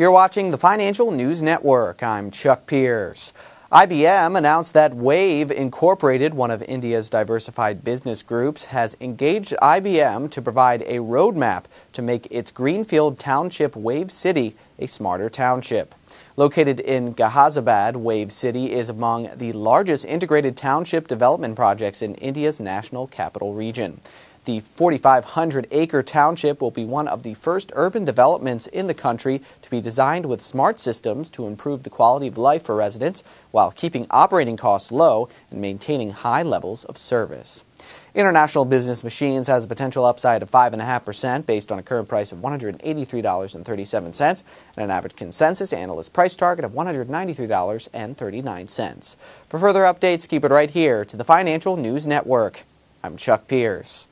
You're watching the Financial News Network. I'm Chuck Pierce. IBM announced that Wave Incorporated, one of India's diversified business groups, has engaged IBM to provide a roadmap to make its Greenfield township Wave City a smarter township. Located in Ghaziabad, Wave City is among the largest integrated township development projects in India's national capital region. The 4,500 acre township will be one of the first urban developments in the country to be designed with smart systems to improve the quality of life for residents while keeping operating costs low and maintaining high levels of service. International Business Machines has a potential upside of 5.5% based on a current price of $183.37 and an average consensus analyst price target of $193.39. For further updates, keep it right here to the Financial News Network. I'm Chuck Pierce.